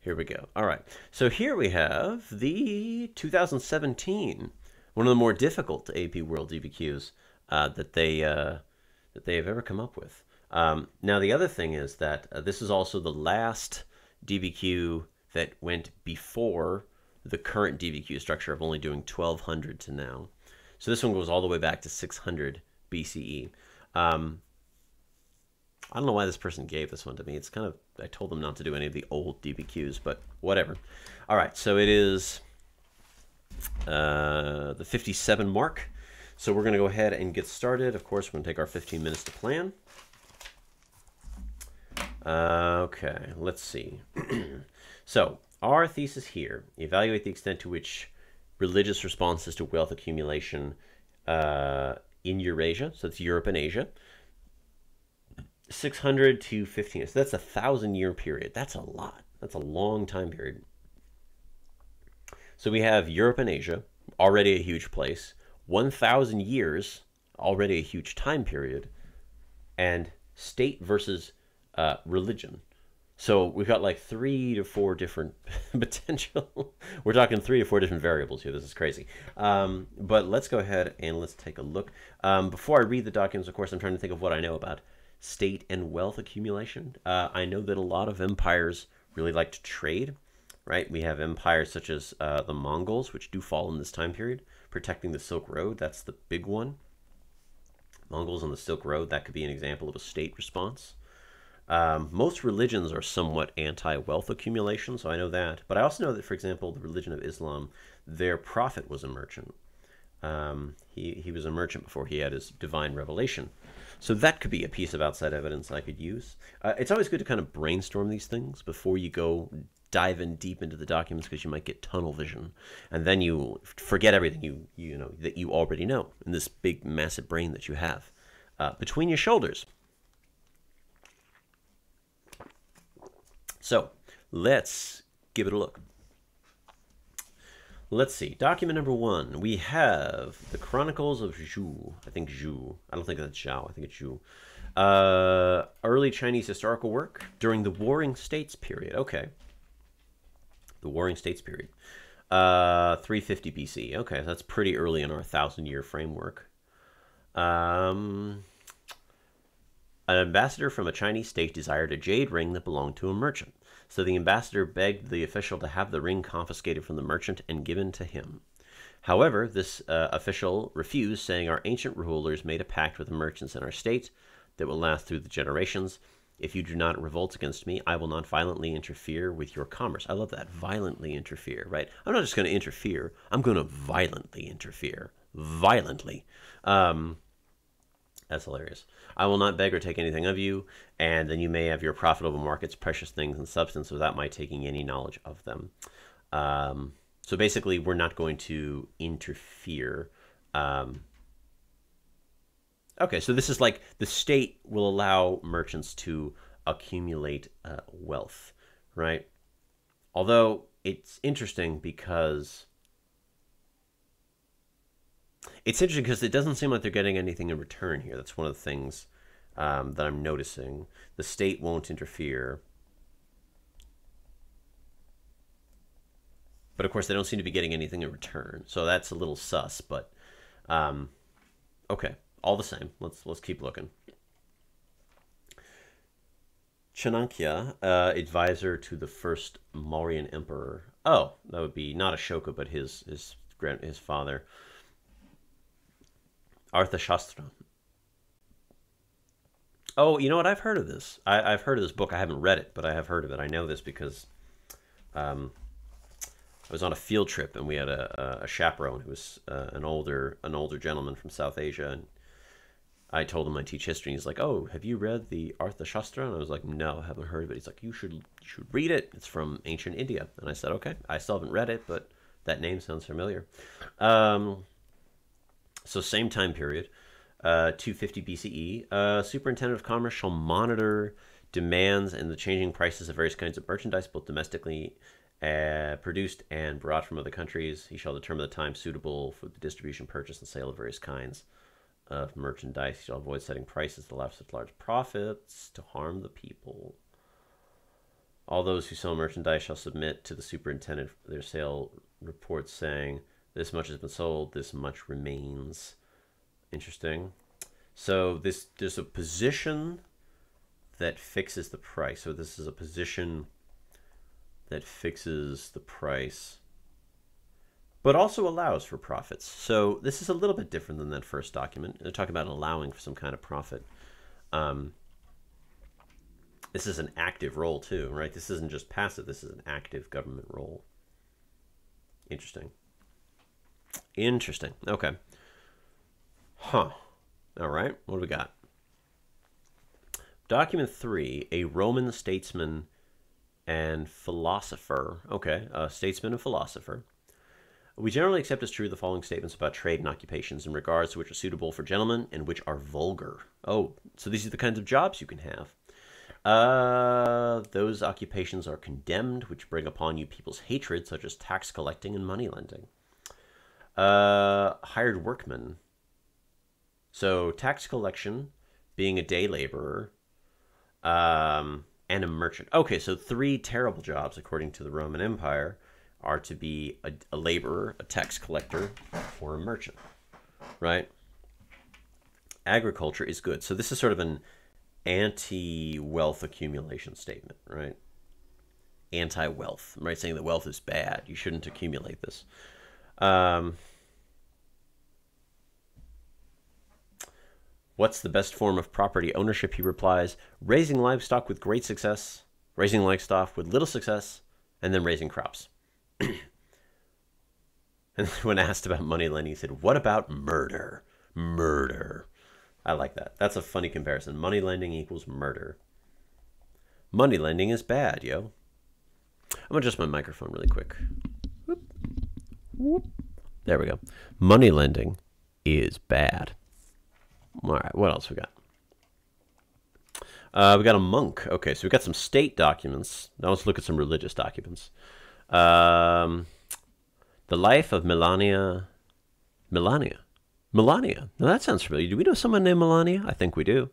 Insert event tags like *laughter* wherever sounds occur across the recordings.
Here we go. All right. So here we have the 2017, one of the more difficult AP World DBQs uh, that they uh, that they have ever come up with. Um, now the other thing is that uh, this is also the last DBQ that went before the current DBQ structure of only doing 1200 to now. So this one goes all the way back to 600 BCE. Um, I don't know why this person gave this one to me. It's kind of, I told them not to do any of the old DBQs, but whatever. All right, so it is uh, the 57 mark. So we're going to go ahead and get started. Of course, we're going to take our 15 minutes to plan. Uh, okay, let's see. *clears throat* so our thesis here, evaluate the extent to which religious responses to wealth accumulation uh, in Eurasia, so it's Europe and Asia, 600 to 15. So that's a thousand year period. That's a lot. That's a long time period. So we have Europe and Asia, already a huge place, 1,000 years, already a huge time period, and state versus uh, religion. So we've got like three to four different *laughs* potential. We're talking three to four different variables here. This is crazy. Um, but let's go ahead and let's take a look. Um, before I read the documents, of course, I'm trying to think of what I know about state and wealth accumulation. Uh, I know that a lot of empires really like to trade, right? We have empires such as uh, the Mongols, which do fall in this time period, protecting the Silk Road. That's the big one. Mongols on the Silk Road, that could be an example of a state response. Um, most religions are somewhat anti-wealth accumulation, so I know that. But I also know that, for example, the religion of Islam, their prophet was a merchant. Um, he, he was a merchant before he had his divine revelation. So that could be a piece of outside evidence I could use. Uh, it's always good to kind of brainstorm these things before you go dive in deep into the documents because you might get tunnel vision. And then you forget everything you you know that you already know in this big massive brain that you have. Uh, between your shoulders. So let's give it a look Let's see. Document number one. We have the Chronicles of Zhou. I think Zhou. I don't think that's Zhao. I think it's Zhou. Uh, early Chinese historical work during the Warring States period. Okay. The Warring States period. Uh, 350 BC. Okay, that's pretty early in our thousand year framework. Um, an ambassador from a Chinese state desired a jade ring that belonged to a merchant. So the ambassador begged the official to have the ring confiscated from the merchant and given to him. However, this uh, official refused, saying, Our ancient rulers made a pact with the merchants in our state that will last through the generations. If you do not revolt against me, I will not violently interfere with your commerce. I love that. Violently interfere, right? I'm not just going to interfere, I'm going to violently interfere. Violently. Um, that's hilarious. I will not beg or take anything of you, and then you may have your profitable markets, precious things, and substance without my taking any knowledge of them. Um, so basically, we're not going to interfere. Um, okay, so this is like the state will allow merchants to accumulate uh, wealth, right? Although it's interesting because it's interesting because it doesn't seem like they're getting anything in return here. That's one of the things um, that I'm noticing. The state won't interfere. But of course, they don't seem to be getting anything in return. So that's a little sus, but um, okay. All the same, let's let's keep looking. Chanakya, uh, advisor to the first Mauryan emperor. Oh, that would be not Ashoka, but his his grand his father. Arthashastra. Oh, you know what? I've heard of this. I, have heard of this book. I haven't read it, but I have heard of it. I know this because um, I was on a field trip and we had a, a chaperone who was uh, an older an older gentleman from South Asia, and I told him I teach history. And he's like, "Oh, have you read the Arthashastra?" And I was like, "No, I haven't heard of it." He's like, "You should you should read it. It's from ancient India." And I said, "Okay." I still haven't read it, but that name sounds familiar. Um, so same time period, uh, 250 BCE. Uh, Superintendent of Commerce shall monitor demands and the changing prices of various kinds of merchandise, both domestically uh, produced and brought from other countries. He shall determine the time suitable for the distribution, purchase, and sale of various kinds of merchandise. He shall avoid setting prices that allow such large profits to harm the people. All those who sell merchandise shall submit to the superintendent their sale reports saying, this much has been sold, this much remains. Interesting. So this there's a position that fixes the price. So this is a position that fixes the price but also allows for profits. So this is a little bit different than that first document. They're talking about allowing for some kind of profit. Um, this is an active role too, right? This isn't just passive. This is an active government role. Interesting. Interesting. Okay. Huh. All right. What do we got? Document three, a Roman statesman and philosopher. Okay, a statesman and philosopher. We generally accept as true the following statements about trade and occupations in regards to which are suitable for gentlemen and which are vulgar. Oh, so these are the kinds of jobs you can have. Uh, those occupations are condemned, which bring upon you people's hatred, such as tax collecting and money lending. Uh, hired workmen. So tax collection, being a day laborer, um, and a merchant. Okay, so three terrible jobs according to the Roman Empire are to be a, a laborer, a tax collector, or a merchant, right? Agriculture is good. So this is sort of an anti-wealth accumulation statement, right? Anti-wealth, right? Saying that wealth is bad. You shouldn't accumulate this. Um, what's the best form of property ownership? He replies, raising livestock with great success, raising livestock with little success, and then raising crops. *clears throat* and when asked about money lending, he said, what about murder? Murder. I like that. That's a funny comparison. Money lending equals murder. Money lending is bad, yo. I'm gonna adjust my microphone really quick. Whoop. Whoop. There we go. Money lending is bad. All right, what else we got? Uh, we got a monk. Okay, so we got some state documents. Now let's look at some religious documents. Um, the life of Melania. Melania. Melania. Now that sounds familiar. Do we know someone named Melania? I think we do.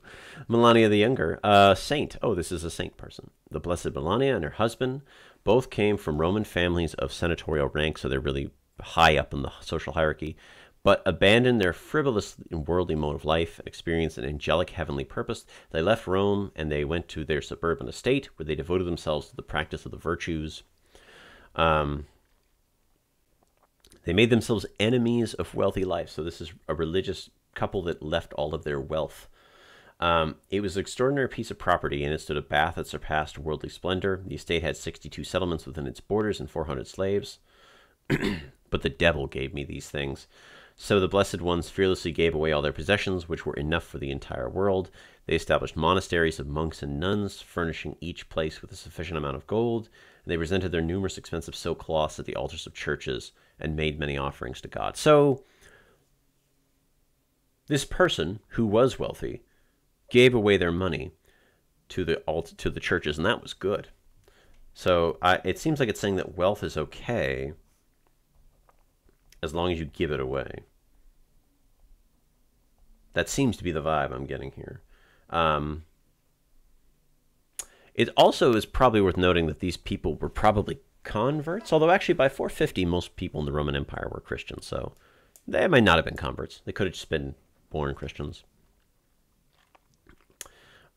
Melania the Younger. Uh, saint. Oh, this is a saint person. The Blessed Melania and her husband both came from Roman families of senatorial rank, so they're really high up in the social hierarchy, but abandoned their frivolous and worldly mode of life and experienced an angelic heavenly purpose. They left Rome and they went to their suburban estate where they devoted themselves to the practice of the virtues. Um, they made themselves enemies of wealthy life. So this is a religious couple that left all of their wealth. Um, it was an extraordinary piece of property, and it stood a bath that surpassed worldly splendor. The estate had 62 settlements within its borders and 400 slaves. *clears throat* but the devil gave me these things. So the blessed ones fearlessly gave away all their possessions, which were enough for the entire world. They established monasteries of monks and nuns, furnishing each place with a sufficient amount of gold. And they presented their numerous expensive silk cloths at the altars of churches and made many offerings to God. So, this person who was wealthy gave away their money to the alt to the churches, and that was good. So I, it seems like it's saying that wealth is okay as long as you give it away. That seems to be the vibe I'm getting here. Um, it also is probably worth noting that these people were probably converts, although actually by 450, most people in the Roman Empire were Christians, so they might not have been converts. They could have just been born Christians.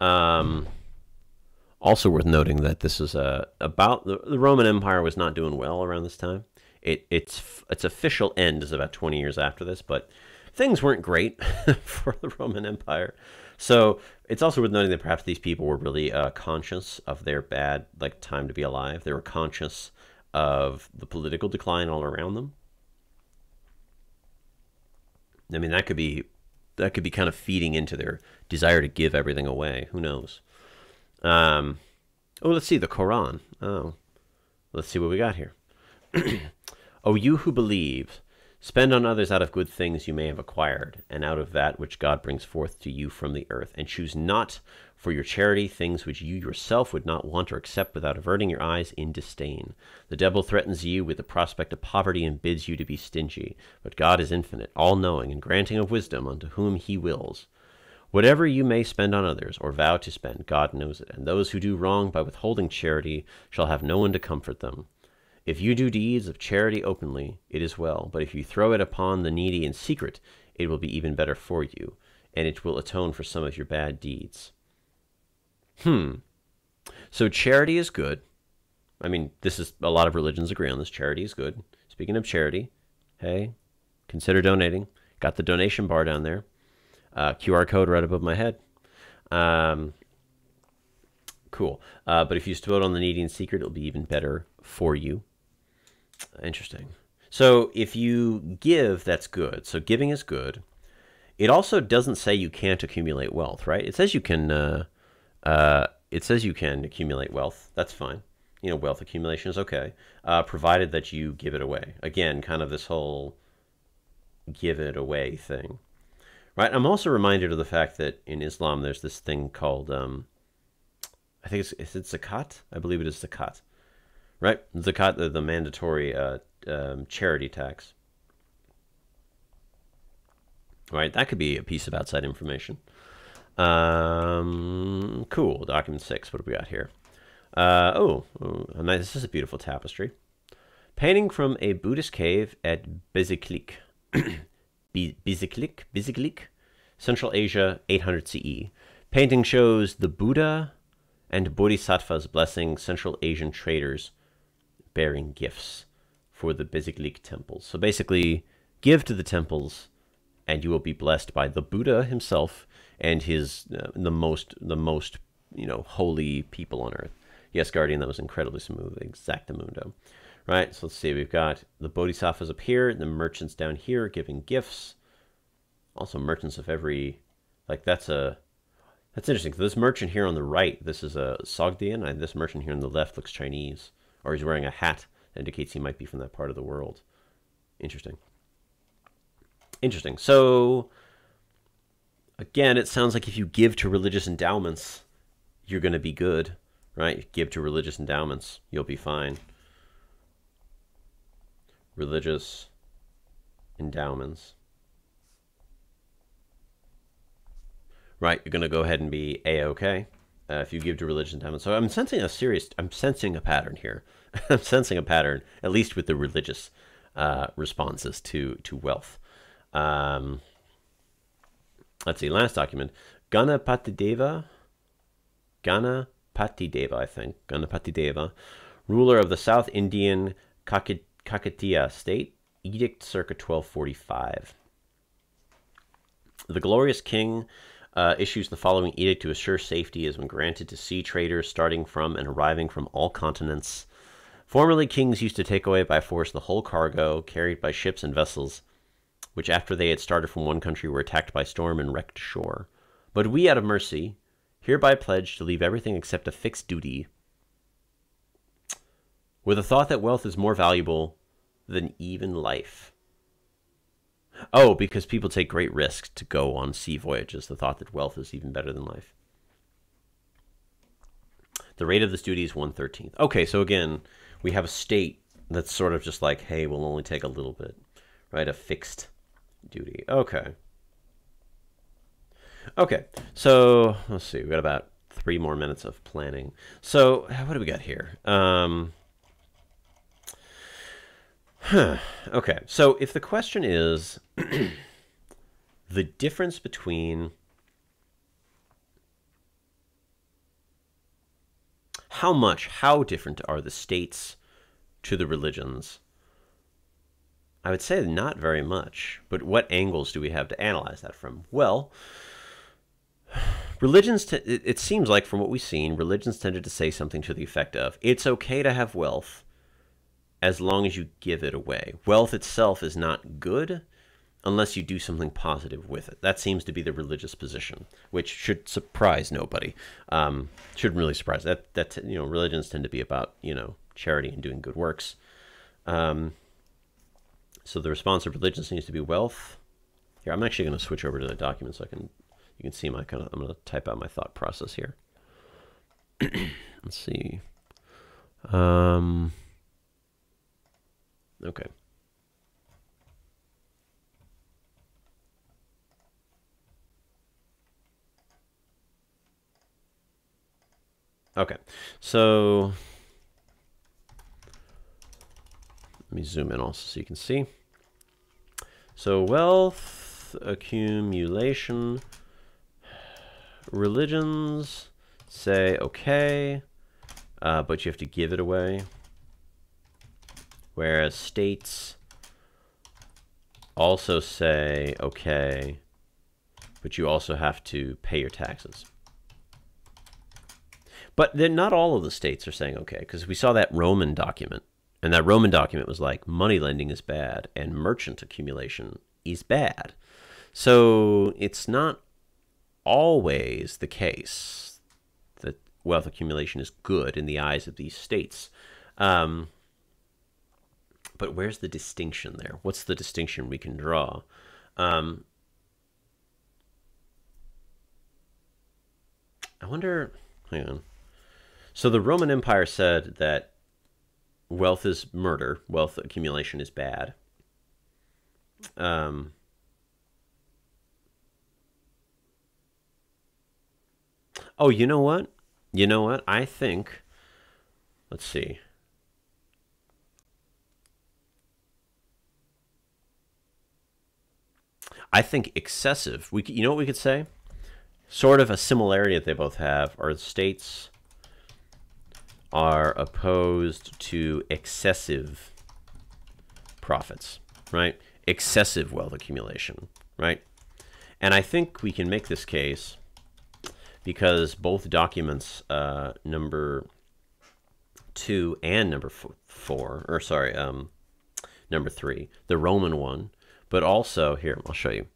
Um, also worth noting that this is a about the, the Roman Empire was not doing well around this time. It its its official end is about 20 years after this, but things weren't great *laughs* for the Roman Empire. So it's also worth noting that perhaps these people were really uh, conscious of their bad like time to be alive. They were conscious of the political decline all around them. I mean, that could be that could be kind of feeding into their desire to give everything away. Who knows? Um, oh, let's see the Quran. Oh, let's see what we got here. *clears throat* oh, you who believe, spend on others out of good things you may have acquired, and out of that which God brings forth to you from the earth, and choose not for your charity things which you yourself would not want or accept without averting your eyes in disdain. The devil threatens you with the prospect of poverty and bids you to be stingy, but God is infinite, all knowing, and granting of wisdom unto whom he wills. Whatever you may spend on others, or vow to spend, God knows it. And those who do wrong by withholding charity shall have no one to comfort them. If you do deeds of charity openly, it is well. But if you throw it upon the needy in secret, it will be even better for you, and it will atone for some of your bad deeds. Hmm. So charity is good. I mean, this is a lot of religions agree on this. Charity is good. Speaking of charity, hey, consider donating. Got the donation bar down there. Uh, QR code right above my head. Um, cool. Uh, but if you stow it on the needy in secret, it'll be even better for you. Interesting. So if you give, that's good. So giving is good. It also doesn't say you can't accumulate wealth, right? It says you can. Uh, uh, it says you can accumulate wealth. That's fine. You know, wealth accumulation is okay, uh, provided that you give it away. Again, kind of this whole give it away thing. Right. I'm also reminded of the fact that in Islam there's this thing called um, I think it's is zakat. I believe it is zakat. Right. The, the mandatory uh, um, charity tax. Right. That could be a piece of outside information. Um, cool. Document six. What do we got here? Uh, oh, oh, nice. This is a beautiful tapestry. Painting from a Buddhist cave at Bezeklik. *clears throat* Biziklik, Biziklik, Central Asia, 800 CE. Painting shows the Buddha and Bodhisattvas blessing Central Asian traders bearing gifts for the Biziklik temples. So basically, give to the temples, and you will be blessed by the Buddha himself and his uh, the most the most you know holy people on earth. Yes, Guardian, that was incredibly smooth, exactamundo. Right, so let's see, we've got the bodhisattvas up here, the merchants down here giving gifts. Also merchants of every, like that's a, that's interesting. So this merchant here on the right, this is a Sogdian, and this merchant here on the left looks Chinese. Or he's wearing a hat that indicates he might be from that part of the world. Interesting. Interesting. So, again, it sounds like if you give to religious endowments, you're going to be good, right? Give to religious endowments, you'll be fine religious endowments. Right, you're going to go ahead and be a-okay uh, if you give to religious endowments. So I'm sensing a serious, I'm sensing a pattern here. *laughs* I'm sensing a pattern, at least with the religious uh, responses to to wealth. Um, let's see, last document, Ganapatideva, Ganapatideva, I think, Ganapatideva, ruler of the South Indian Kakit Kakatiya State, Edict circa 1245. The glorious king uh, issues the following edict to assure safety has been granted to sea traders starting from and arriving from all continents. Formerly, kings used to take away by force the whole cargo carried by ships and vessels, which after they had started from one country were attacked by storm and wrecked shore. But we, out of mercy, hereby pledge to leave everything except a fixed duty with a thought that wealth is more valuable than even life. Oh, because people take great risks to go on sea voyages, the thought that wealth is even better than life. The rate of this duty is 113th. Okay, so again, we have a state that's sort of just like, hey, we'll only take a little bit, right? A fixed duty. Okay. Okay, so let's see. We've got about three more minutes of planning. So what do we got here? Um, Huh. Okay. So if the question is *clears throat* the difference between how much, how different are the states to the religions? I would say not very much. But what angles do we have to analyze that from? Well, religions, t- it seems like from what we've seen, religions tended to say something to the effect of it's okay to have wealth as long as you give it away. Wealth itself is not good unless you do something positive with it. That seems to be the religious position, which should surprise nobody. Um, shouldn't really surprise that. That you know, religions tend to be about you know charity and doing good works. Um, so the response of religions needs to be wealth. Here, I'm actually going to switch over to the document so I can you can see my kind of. I'm going to type out my thought process here. *clears throat* Let's see. Um, Okay. Okay, so let me zoom in also so you can see. So wealth, accumulation, religions say okay, uh, but you have to give it away. Whereas states also say okay, but you also have to pay your taxes. But then not all of the states are saying okay, because we saw that Roman document, and that Roman document was like money lending is bad and merchant accumulation is bad. So it's not always the case that wealth accumulation is good in the eyes of these states. Um, but where's the distinction there? What's the distinction we can draw? Um, I wonder. Hang on. So the Roman Empire said that wealth is murder, wealth accumulation is bad. Um, oh, you know what? You know what? I think, let's see. I think excessive. We, you know what we could say? Sort of a similarity that they both have are states are opposed to excessive profits, right? Excessive wealth accumulation, right? And I think we can make this case because both documents, uh, number two and number four, or sorry, um, number three, the Roman one, but also here, I'll show you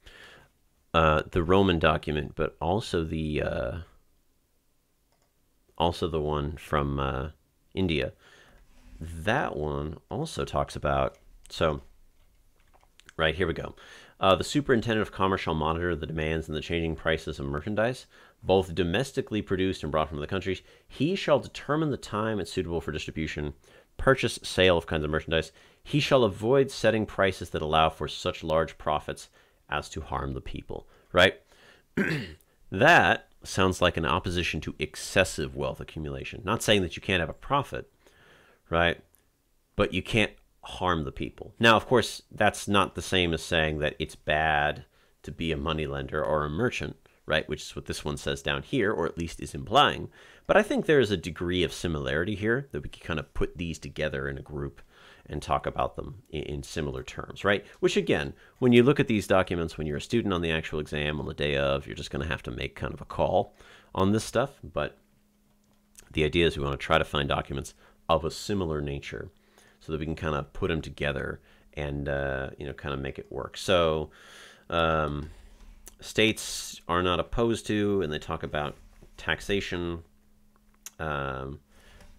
uh, the Roman document, but also the uh, also the one from uh, India. That one also talks about, so, right, here we go. Uh, the superintendent of commerce shall monitor the demands and the changing prices of merchandise, both domestically produced and brought from other countries. He shall determine the time it's suitable for distribution, purchase, sale of kinds of merchandise. He shall avoid setting prices that allow for such large profits as to harm the people, right? *clears throat* that sounds like an opposition to excessive wealth accumulation. Not saying that you can't have a profit, right? But you can't harm the people. Now, of course, that's not the same as saying that it's bad to be a moneylender or a merchant, right? Which is what this one says down here, or at least is implying. But I think there is a degree of similarity here that we can kind of put these together in a group and talk about them in, in, similar terms, right? Which again, when you look at these documents, when you're a student on the actual exam on the day of, you're just going to have to make kind of a call on this stuff. But the idea is we want to try to find documents of a similar nature so that we can kind of put them together and, uh, you know, kind of make it work. So um, states are not opposed to, and they talk about taxation. Um,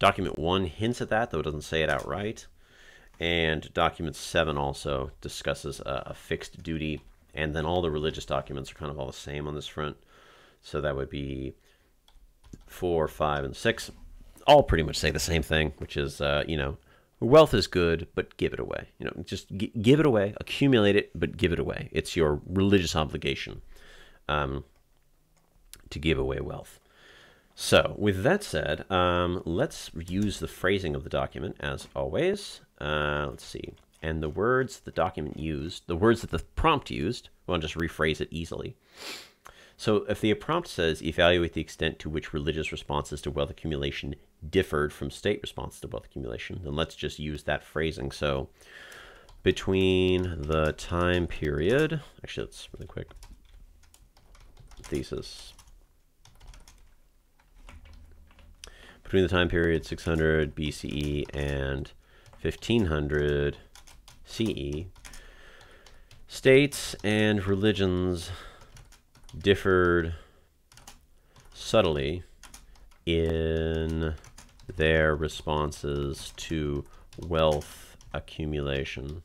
document one hints at that, though it doesn't say it outright. And document 7 also discusses a, a, fixed duty. And then all the religious documents are kind of all the same on this front. So that would be 4, 5, and 6. All pretty much say the same thing, which is, uh, you know, wealth is good, but give it away. You know, just give it away, accumulate it, but give it away. It's your religious obligation um, to give away wealth. So, with that said, um, let's use the phrasing of the document as always. Uh, let's see. And the words the document used, the words that the prompt used, we'll just rephrase it easily. So if the prompt says evaluate the extent to which religious responses to wealth accumulation differed from state responses to wealth accumulation, then let's just use that phrasing. So between the time period, actually, let's really quick thesis. Between the time period 600 BCE and 1500 CE, states and religions differed subtly in their responses to wealth accumulation.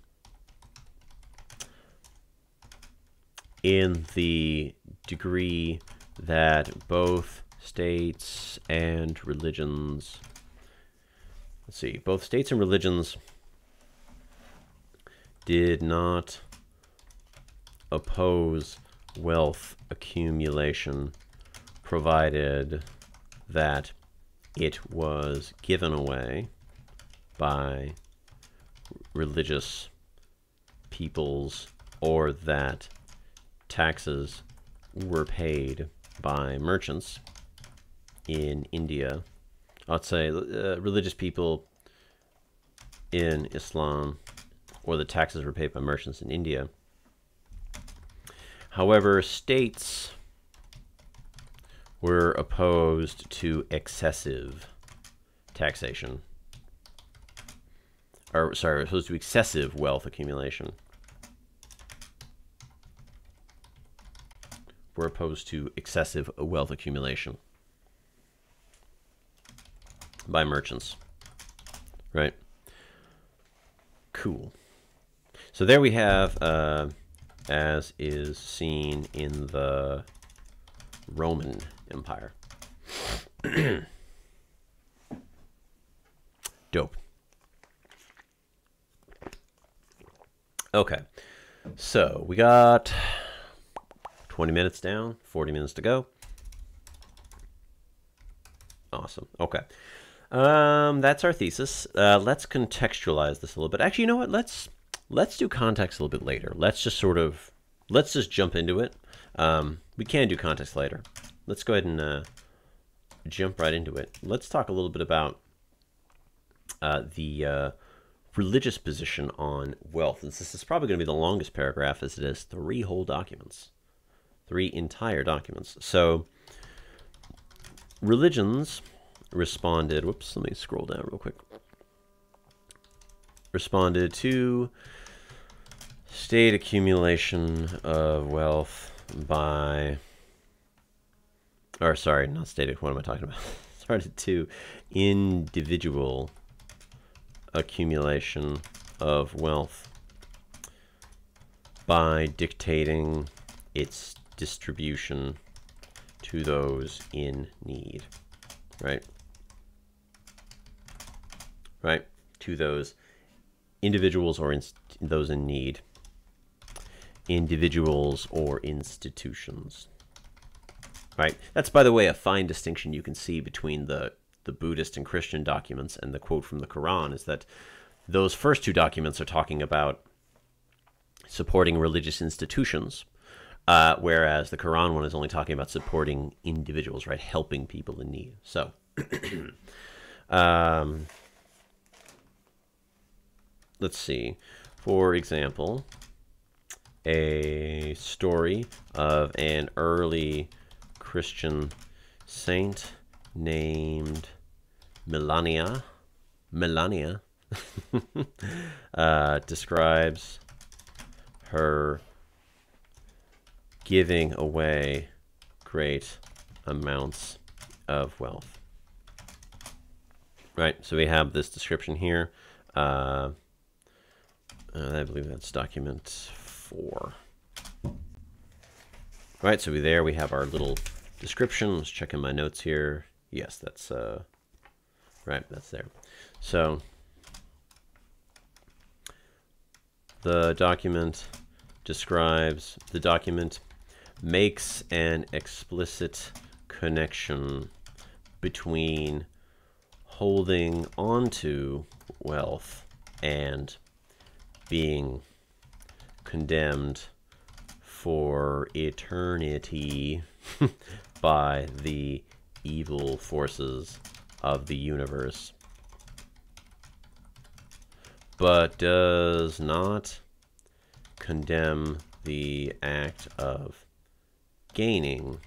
In the degree that both states and religions let's see, both states and religions did not oppose wealth accumulation provided that it was given away by religious peoples or that taxes were paid by merchants in India. I'd say uh, religious people in Islam or the taxes were paid by merchants in India. However, states were opposed to excessive taxation. Or, sorry, opposed to excessive wealth accumulation. We're opposed to excessive wealth accumulation by merchants. Right? Cool. So there we have, uh, as is seen in the Roman Empire. *clears throat* Dope. Okay. So we got 20 minutes down, 40 minutes to go. Awesome. Okay. Um, that's our thesis. Uh, let's contextualize this a little bit. Actually, you know what? Let's let's do context a little bit later. Let's just sort of let's just jump into it. Um, we can do context later. Let's go ahead and uh, jump right into it. Let's talk a little bit about uh, the uh, religious position on wealth. And this is probably going to be the longest paragraph as it is three whole documents, three entire documents. So religions responded, whoops, let me scroll down real quick, responded to state accumulation of wealth by, or sorry, not stated, what am I talking about? *laughs* Started to individual accumulation of wealth by dictating its distribution to those in need, right? Right? To those individuals or those in need individuals or institutions. Right? That's, by the way, a fine distinction you can see between the, the Buddhist and Christian documents and the quote from the Quran is that those first two documents are talking about supporting religious institutions, uh, whereas the Quran one is only talking about supporting individuals, right? Helping people in need. So, *clears throat* um, let's see. For example, a story of an early Christian saint named Melania. Melania *laughs* uh, describes her giving away great amounts of wealth. Right, so we have this description here. Uh, I believe that's document four. All right, so we there we have our little description. Let's check in my notes here. Yes, that's uh, right. That's there. So the document describes the document makes an explicit connection between holding onto wealth and being condemned for eternity *laughs* by the evil forces of the universe, but does not condemn the act of gaining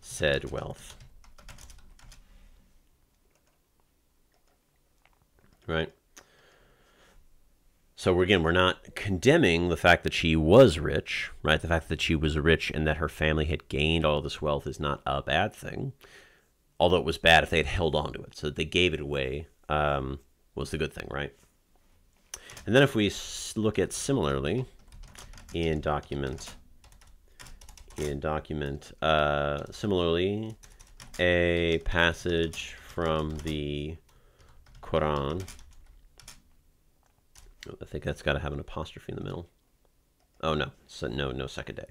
said wealth. Right? So again, we're not condemning the fact that she was rich, right? The fact that she was rich and that her family had gained all this wealth is not a bad thing. Although it was bad if they had *laughs* held on to it. So they gave it away um, was the good thing, right? And then if we look at similarly in document, in document, uh, similarly, a passage from the Quran I think that's got to have an apostrophe in the middle. Oh, no. So no, no second day.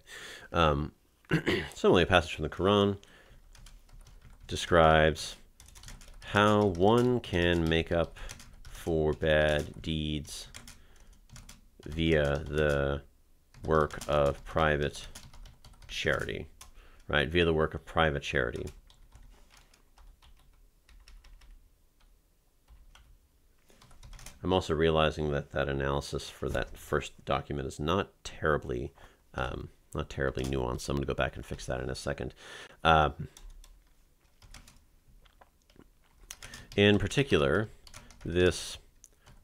Um, *clears throat* similarly, a passage from the Quran describes how one can make up for bad deeds via the work of private charity, right? Via the work of private charity. I'm also realizing that that analysis for that first document is not terribly, um, not terribly nuanced. So I'm going to go back and fix that in a second. Um, in particular, this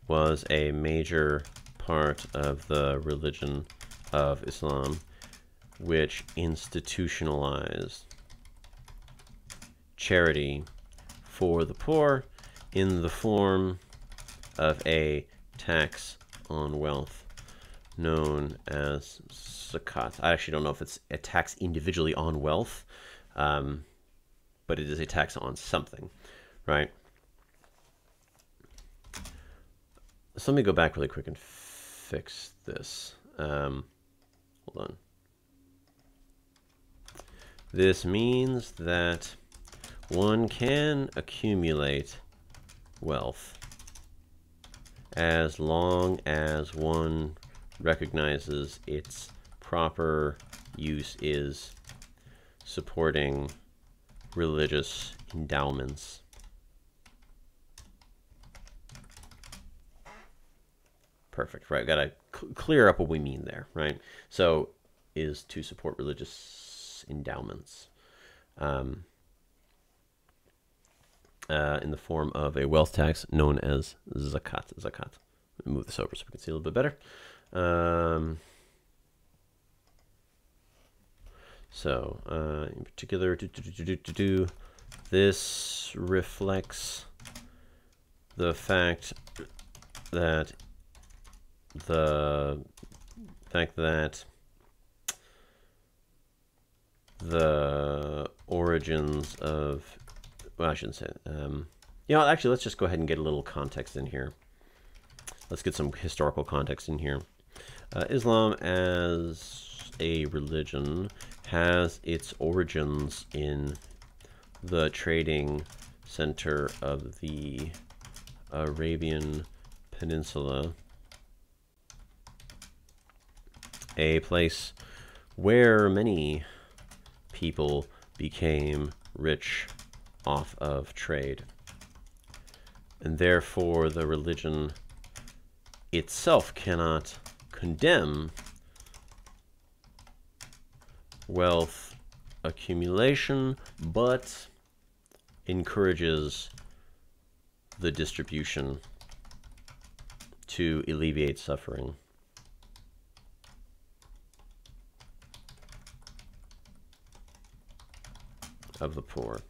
was a major part of the religion of Islam, which institutionalized charity for the poor in the form of a tax on wealth known as zakat. I actually don't know if it's a tax individually on wealth, um, but it is a tax on something, right? So let me go back really quick and fix this. Um, hold on. This means that one can accumulate wealth as long as one recognizes its proper use is supporting religious endowments. Perfect, right? Got to cl clear up what we mean there, right? So, is to support religious endowments. Um, uh, in the form of a wealth tax known as zakat. Zakat. move this over so we can see a little bit better. Um, so, uh, in particular, do, do, do, this reflects the fact that the fact that the origins of well, I shouldn't say. Um, you know, actually, let's just go ahead and get a little context in here. Let's get some historical context in here. Uh, Islam as a religion has its origins in the trading center of the Arabian Peninsula, a place where many people became rich off of trade. And therefore, the religion itself cannot condemn wealth accumulation, but encourages the distribution to alleviate suffering. of the poor.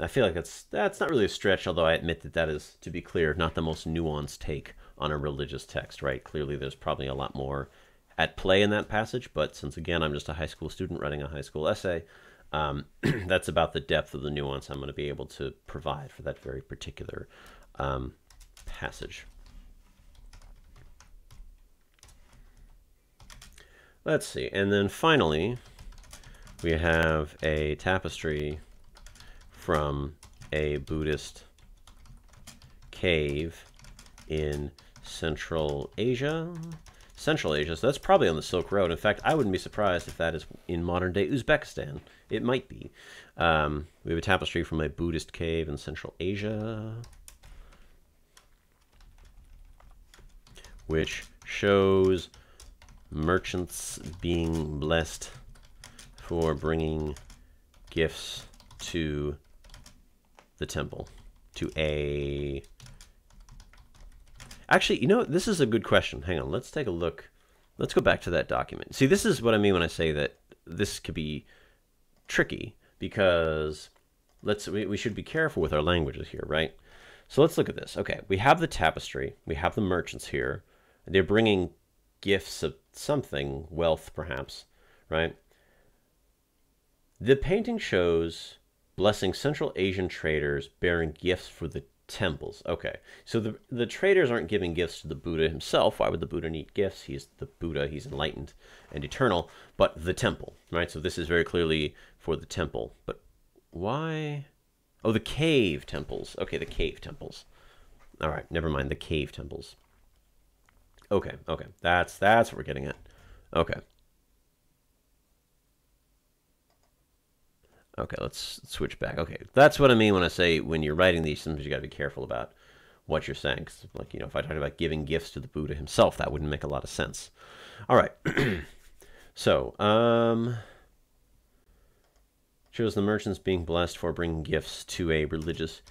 I feel like that's that's not really a stretch, although I admit that that is, to be clear, not the most nuanced take on a religious text, right? Clearly, there's probably a lot more at play in that passage, but since again I'm just a high school student writing a high school essay, um, *clears throat* that's about the depth of the nuance I'm going to be able to provide for that very particular um, passage. Let's see, and then finally, we have a tapestry from a Buddhist cave in Central Asia. Central Asia, so that's probably on the Silk Road. In fact, I wouldn't be surprised if that is in modern day Uzbekistan. It might be. Um, we have a tapestry from a Buddhist cave in Central Asia, which shows merchants being blessed for bringing gifts to the temple to a... Actually, you know, this is a good question. Hang on, let's take a look. Let's go back to that document. See, this is what I mean when I say that this could be tricky because let's we, we should be careful with our languages here, right? So let's look at this. Okay, we have the tapestry. We have the merchants here. They're bringing gifts of something, wealth perhaps, right? The painting shows blessing Central Asian traders bearing gifts for the temples. Okay, so the, the traders aren't giving gifts to the Buddha himself. Why would the Buddha need gifts? He's the Buddha, he's enlightened and eternal, but the temple, right? So this is very clearly for the temple. But why? Oh, the cave temples. Okay, the cave temples. All right, never mind the cave temples. Okay, okay. That's that's what we're getting at. Okay. Okay, let's switch back. Okay, that's what I mean when I say when you're writing these, sometimes you got to be careful about what you're saying. Cause like, you know, if I talked about giving gifts to the Buddha himself, that wouldn't make a lot of sense. All right. *clears throat* so, um, shows the merchants being blessed for bringing gifts to a religious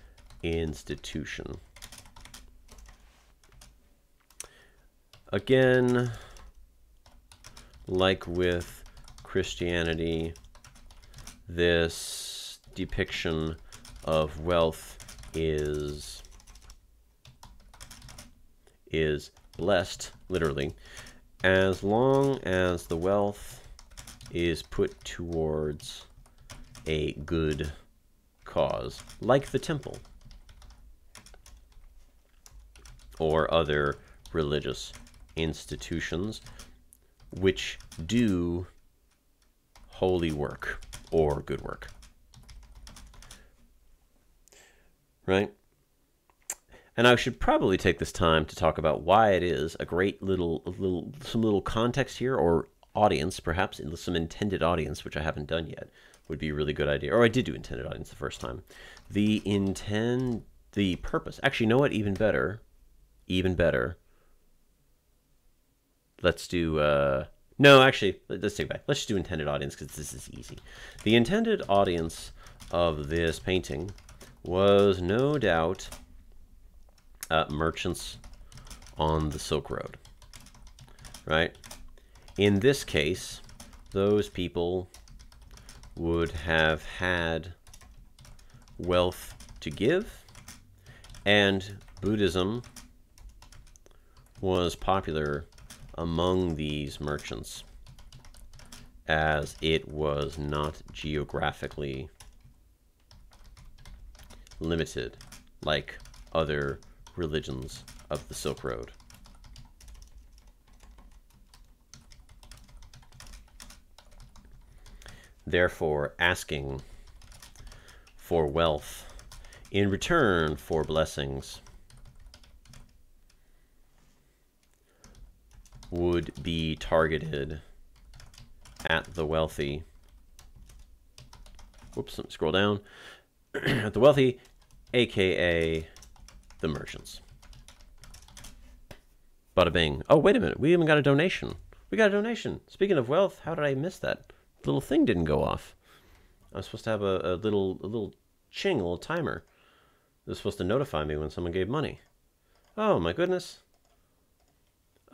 institution. Again, like with Christianity, this depiction of wealth is is blessed literally. As long as the wealth is put towards a good cause like the temple or other religious institutions which do holy work or good work. Right? And I should probably take this time to talk about why it is a great little, little some little context here or audience, perhaps some intended audience, which I haven't done yet, would be a really good idea. Or I did do intended audience the first time. The intend, the purpose. Actually, you know what? Even better, even better. Let's do. Uh, no, actually, let's take it back. Let's just do intended audience because this is easy. The intended audience of this painting was no doubt uh, merchants on the Silk Road, right? In this case, those people would have had wealth to give, and Buddhism was popular among these merchants as it was not geographically limited like other religions of the Silk Road. Therefore, asking for wealth in return for blessings would be targeted at the wealthy. Whoops, scroll down. *clears throat* at the wealthy, aka the merchants. Bada bing. Oh, wait a minute. We even got a donation. We got a donation. Speaking of wealth, how did I miss that? The little thing didn't go off. I was supposed to have a, a little a little ching, a little timer. It was supposed to notify me when someone gave money. Oh my goodness.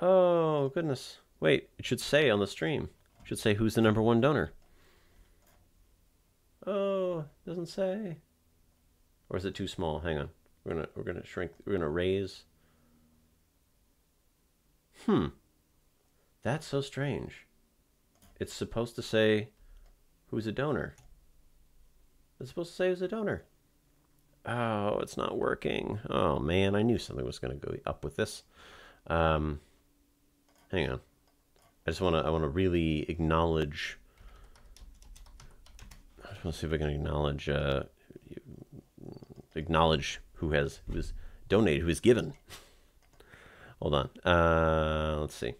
Oh, goodness. Wait, it should say on the stream. It should say who's the number one donor. Oh, doesn't say. Or is it too small? Hang on. We're gonna we're gonna shrink we're gonna raise. Hmm. That's so strange. It's supposed to say who's a donor. It's supposed to say who's a donor. Oh, it's not working. Oh man, I knew something was gonna go up with this. Um Hang on. I just want to I want to really acknowledge I just want to see if I can acknowledge uh, acknowledge who has who has donated, who has given. Hold on. Uh, let's see.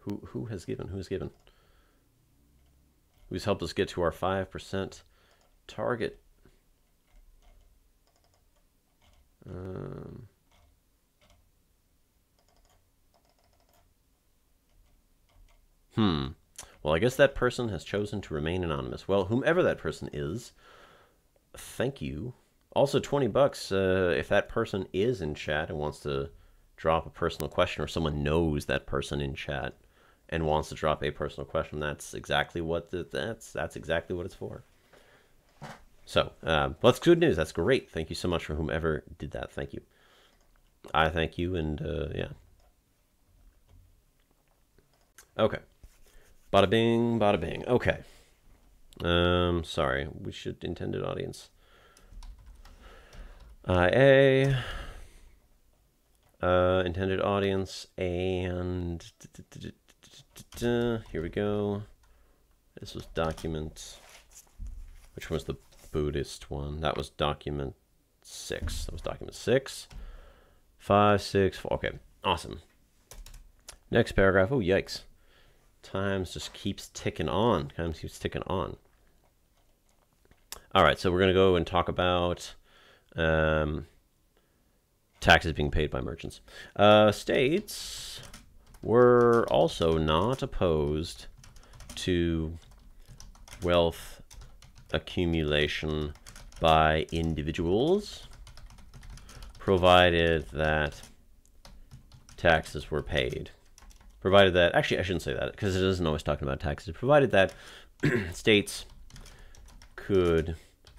Who who has given? Who has given? Who's helped us get to our five percent target? Um, Hmm. Well, I guess that person has chosen to remain anonymous. Well, whomever that person is, thank you. Also, 20 bucks uh, if that person is in chat and wants to drop a personal question or someone knows that person in chat and wants to drop a personal question, that's exactly what the, that's that's exactly what it's for. So, well, that's good news. That's great. Thank you so much for whomever did that. Thank you. I thank you, and uh, yeah. Okay. Bada bing, bada bing. Okay. Um, sorry. We should intended audience. IA. Uh, intended audience and here we go. This was document which was the Buddhist one? That was document six. That was document six. Five, six, four. Okay, awesome. Next paragraph. Oh, yikes. Times just keeps ticking on. Times keeps ticking on. All right, so we're going to go and talk about um, taxes being paid by merchants. Uh, states were also not opposed to wealth accumulation by individuals, provided that taxes were paid. Provided that, actually, I shouldn't say that because it isn't always talking about taxes. Provided that *clears throat* states could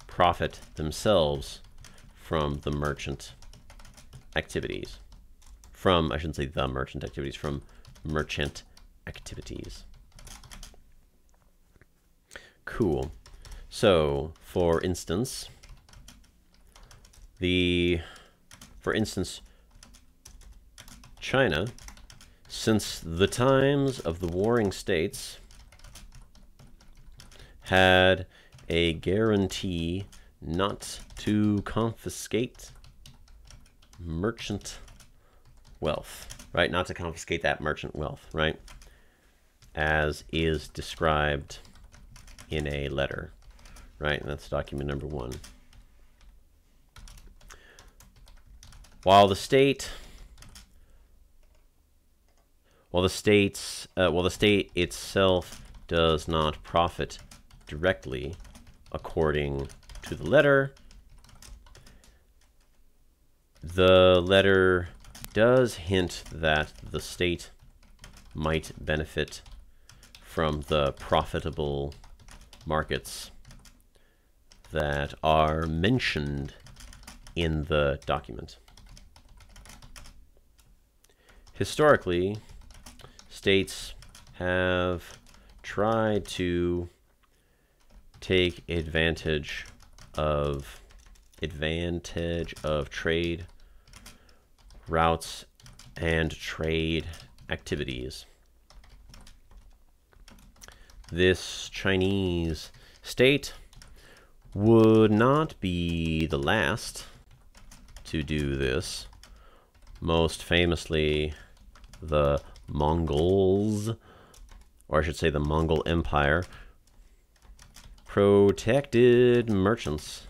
profit themselves from the merchant activities. From, I shouldn't say the merchant activities, from merchant activities. Cool. So, for instance, the, for instance, China, since the times of the warring states, had a guarantee not to confiscate merchant wealth, right? Not to confiscate that merchant wealth, right? As is described in a letter, right? And that's document number one. While the state, while the states, uh, while the state itself does not profit directly according to the letter, the letter does hint that the state might benefit from the profitable markets that are mentioned in the document. Historically, states have tried to take advantage of advantage of trade routes and trade activities. This Chinese state would not be the last to do this. Most famously, the Mongols, or I should say the Mongol Empire, protected merchants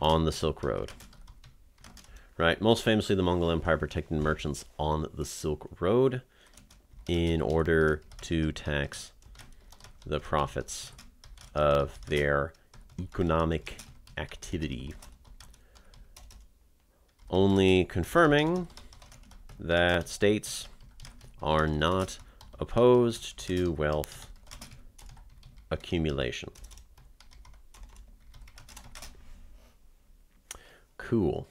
on the Silk Road. Right, most famously, the Mongol Empire protected merchants on the Silk Road in order to tax the profits of their economic activity. Only confirming that states are not opposed to wealth accumulation. Cool.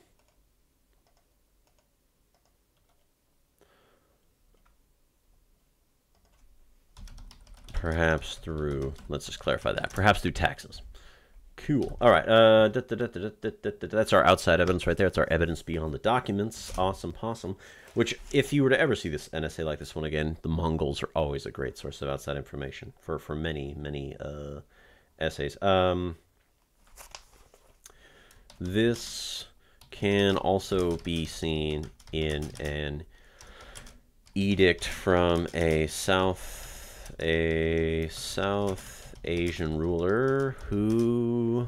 Perhaps through, let's just clarify that, perhaps through taxes. Cool. All right. Uh, that's our outside evidence right there. It's our evidence beyond the documents. Awesome, awesome. Which, if you were to ever see this NSA like this one again, the Mongols are always a great source of outside information for for many many uh, essays. Um, this can also be seen in an edict from a South a South Asian ruler who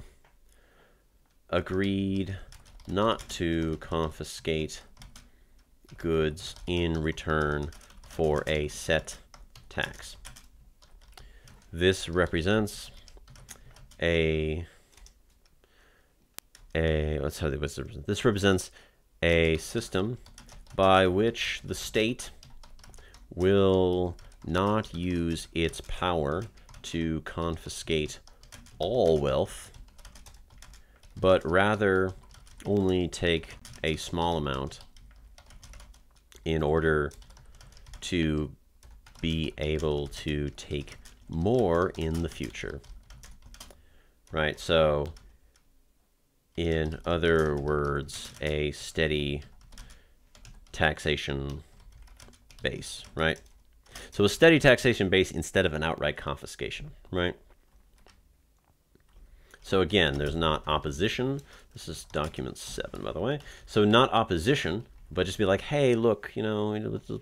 agreed not to confiscate goods in return for a set tax. This represents a a let's how this represents. This represents a system by which the state will not use its power to confiscate all wealth, but rather only take a small amount in order to be able to take more in the future. Right, so in other words, a steady taxation base, right? So a steady taxation base instead of an outright confiscation, right? So again, there's not opposition. This is document seven, by the way. So not opposition, but just be like, hey, look, you know,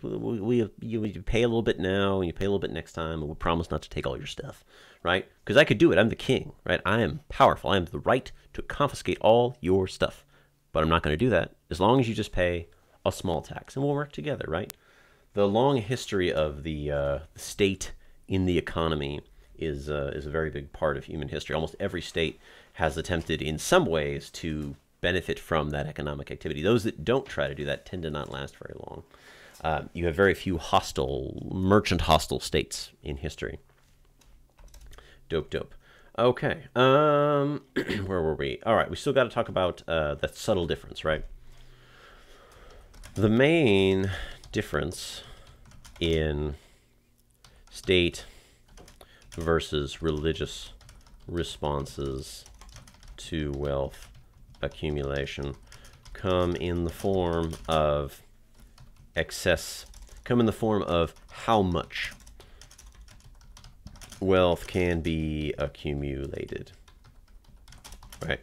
we, you pay a little bit now, and you pay a little bit next time, and we promise not to take all your stuff, right? Because I could do it. I'm the king, right? I am powerful. I have the right to confiscate all your stuff, but I'm not going to do that as long as you just pay a small tax, and we'll work together, right? The long history of the uh, state in the economy is uh, is a very big part of human history. Almost every state has attempted, in some ways, to benefit from that economic activity. Those that don't try to do that tend to not last very long. Uh, you have very few hostile, merchant hostile states in history. Dope, dope. Okay, um, *clears throat* where were we? All right, we still got to talk about uh, that subtle difference, right? The main difference in state versus religious responses to wealth accumulation come in the form of excess, come in the form of how much wealth can be accumulated. Right?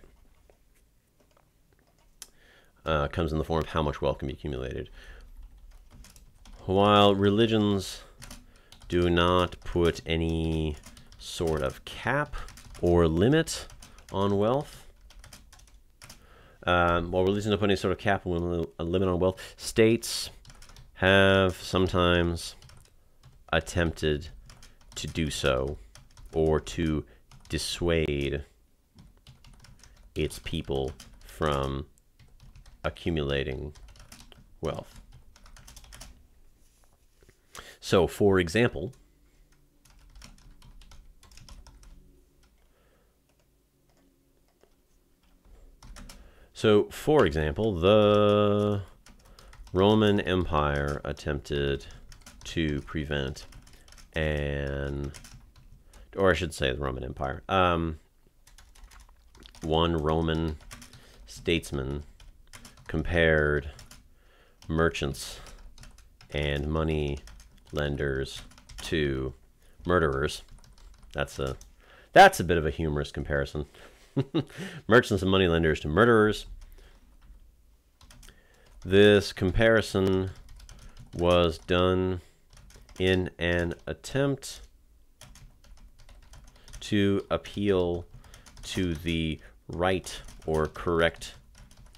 Uh, comes in the form of how much wealth can be accumulated. While religions do not put any sort of cap or limit on wealth. Um, while releasing put any sort of cap or a limit on wealth, states have sometimes attempted to do so or to dissuade its people from accumulating wealth. So, for example, so for example, the Roman Empire attempted to prevent an, or I should say the Roman Empire, um, one Roman statesman compared merchants and money lenders to murderers. That's a that's a bit of a humorous comparison. *laughs* Merchants and moneylenders to murderers. This comparison was done in an attempt to appeal to the right or correct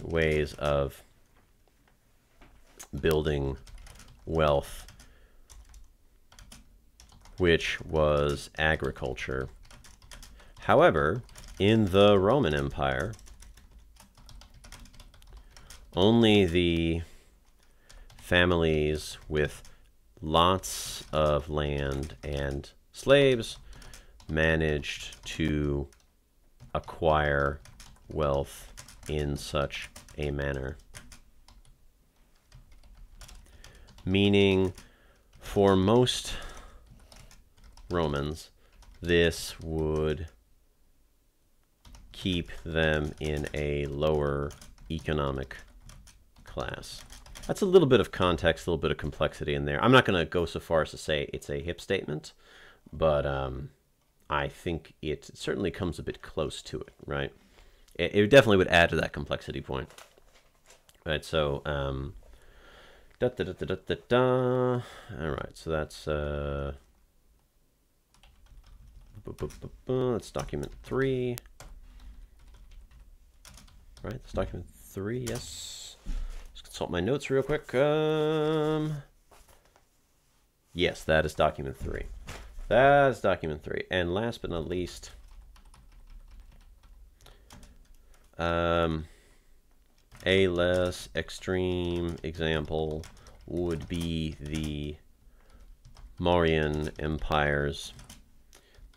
ways of building wealth which was agriculture. However, in the Roman Empire, only the families with lots of land and slaves managed to acquire wealth in such a manner. Meaning, for most Romans, this would keep them in a lower economic class. That's a little bit of context, a little bit of complexity in there. I'm not going to go so far as to say it's a hip statement, but um, I think it certainly comes a bit close to it, right? It, it definitely would add to that complexity point. Right, so, um, da da da da da. da. All right, so that's uh, that's document three. Right, that's document three, yes. Let's consult my notes real quick. Um, yes, that is document three. That's document three. And last but not least, um, a less extreme example would be the Mauryan Empire's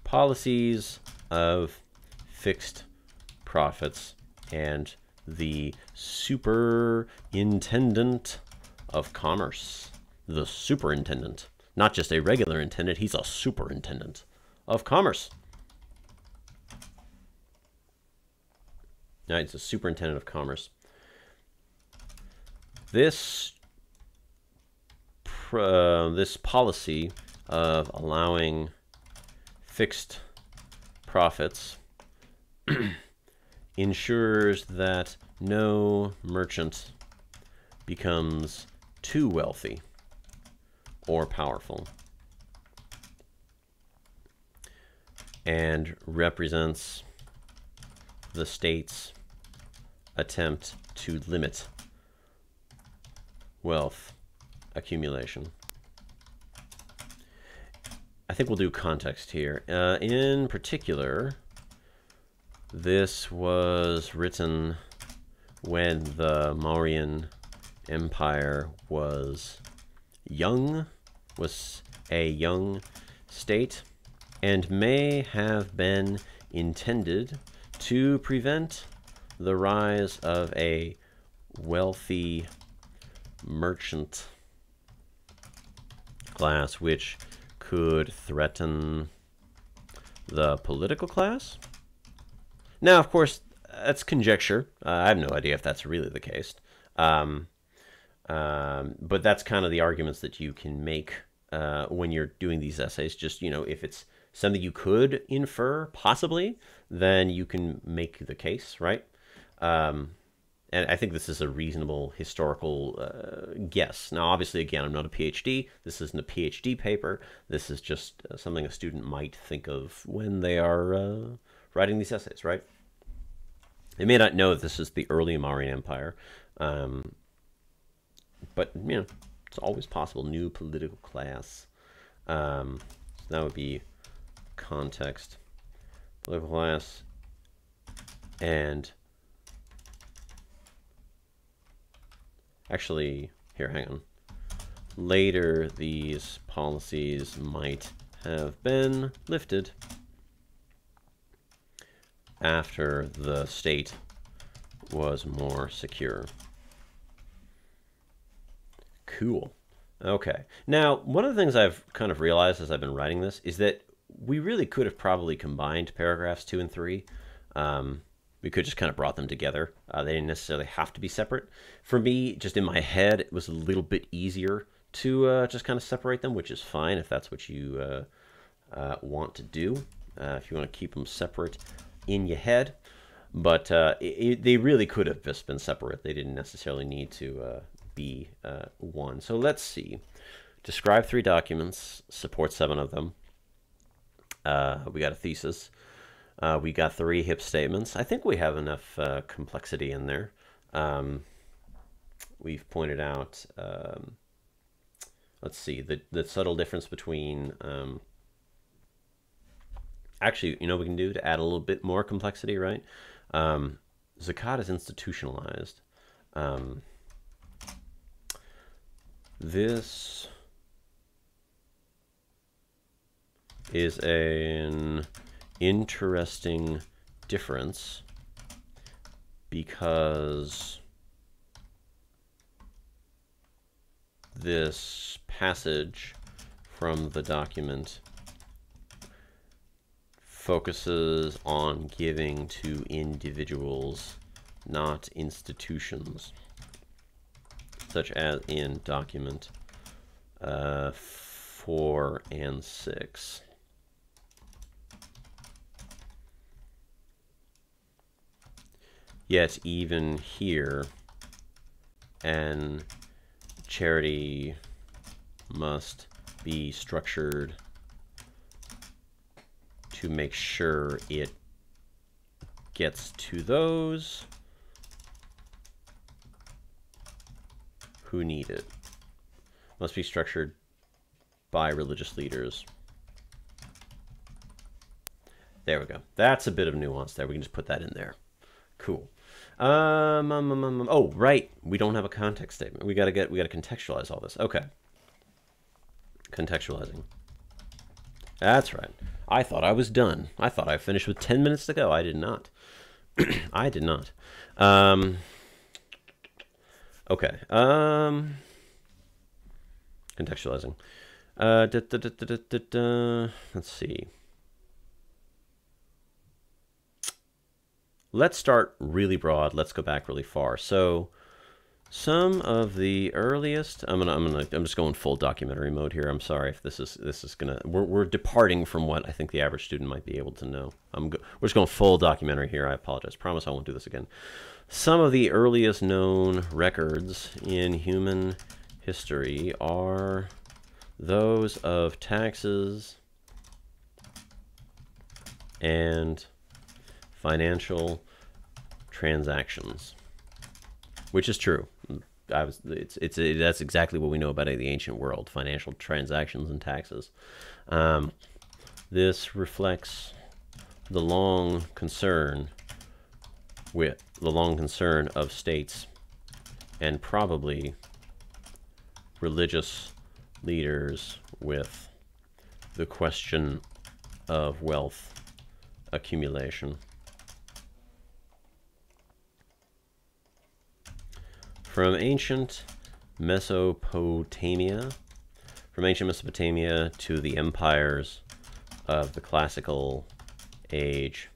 policies of fixed profits and the superintendent of commerce. The superintendent. Not just a regular intendant, he's a superintendent of commerce. Now, it's a superintendent of commerce. This uh, this policy of allowing fixed profits *clears throat* ensures that no merchant becomes too wealthy or powerful and represents the state's attempt to limit wealth accumulation. I think we'll do context here. Uh, in particular, this was written when the Mauryan Empire was young, was a young state, and may have been intended to prevent the rise of a wealthy merchant class, which could threaten the political class. Now, of course, that's conjecture. Uh, I have no idea if that's really the case. Um, um, but that's kind of the arguments that you can make uh, when you're doing these essays. Just, you know, if it's something you could infer, possibly, then you can make the case, right? Um, and I think this is a reasonable historical uh, guess. Now, obviously, again, I'm not a PhD. This isn't a PhD paper. This is just uh, something a student might think of when they are uh, writing these essays, right? They may not know this is the early Mauryan Empire, um, but you know, it's always possible. New political class. Um, so that would be context, political class, and actually, here, hang on. Later, these policies might have been lifted after the state was more secure. Cool. Okay. Now, one of the things I've kind of realized as I've been writing this is that we really could have probably combined paragraphs two and three. Um, we could just kind of brought them together. Uh, they didn't necessarily have to be separate. For me, just in my head, it was a little bit easier to uh, just kind of separate them, which is fine if that's what you uh, uh want to do. Uh, if you want to keep them separate in your head. But uh, it, they really could have just been separate. They didn't necessarily need to be one. So let's see. Describe three documents, support seven of them. we got a thesis. Uh, we got three HIPP statements. I think we have enough uh, complexity in there. Um, we've pointed out, um, let's see, the, the subtle difference between, um, actually, you know we can do to add a little bit more complexity, right? Um, Zakat is institutionalized. Um, this is an interesting difference because this passage from the document focuses on giving to individuals, not institutions, such as in document uh, 4 and 6. Yet even here, an charity must be structured to make sure it gets to those who need it. Must be structured by religious leaders. There we go. That's a bit of nuance there. We can just put that in there. Cool. Um, um, um, um, oh, right. We don't have a context statement. We gotta get. We gotta contextualize all this. Okay. Contextualizing. That's right. I thought I was done. I thought I finished with ten minutes to go. I did not. *clears throat* I did not. Um. Okay. Um. Contextualizing. Uh. Da, da, da, Let's see. let's start really broad. Let's go back really far. So Some of the earliest. I'm gonna. I'm gonna. I'm just going full documentary mode here. I'm sorry if this is. This is gonna. We're, we're departing from what I think the average student might be able to know. I'm. Go, we're just going full documentary here. I apologize. Promise I won't do this again. Some of the earliest known records in human history are those of taxes and financial transactions, which is true. I was it's it's that's exactly what we know about the ancient world: financial transactions and taxes. Um, this reflects the long concern with the long concern of states and probably religious leaders with the question of wealth accumulation. From ancient Mesopotamia, from ancient Mesopotamia to the empires of the classical age,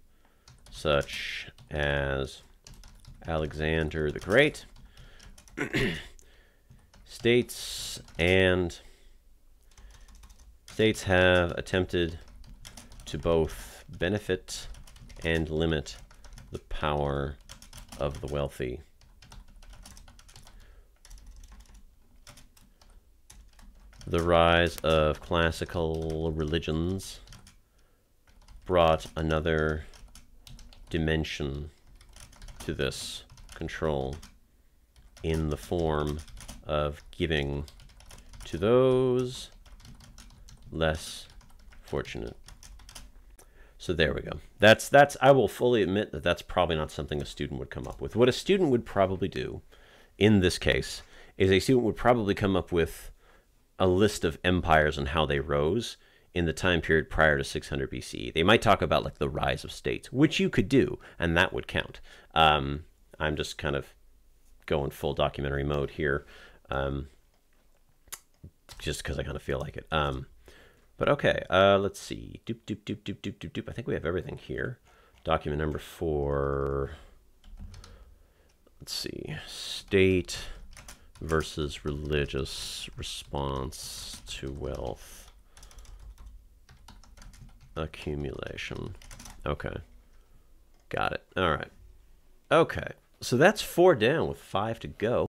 such as Alexander the Great, *clears throat* states and states have attempted to both benefit and limit the power of the wealthy. The rise of classical religions brought another dimension to this control in the form of giving to those less fortunate. So there we go. That's that's I will fully admit that that's probably not something a student would come up with. What a student would probably do in this case is a student would probably come up with a list of empires and how they rose in the time period prior to 600 BCE. They might talk about like the rise of states, which you could do, and that would count. Um, I'm just kind of going full documentary mode here, um, just because I kind of feel like it. Um, but okay, uh, let's see. Doop, doop, doop, doop, doop, doop, doop. I think we have everything here. Document number four. Let's see. State versus religious response to wealth accumulation. Okay. Got it. All right. Okay. So that's four down with five to go.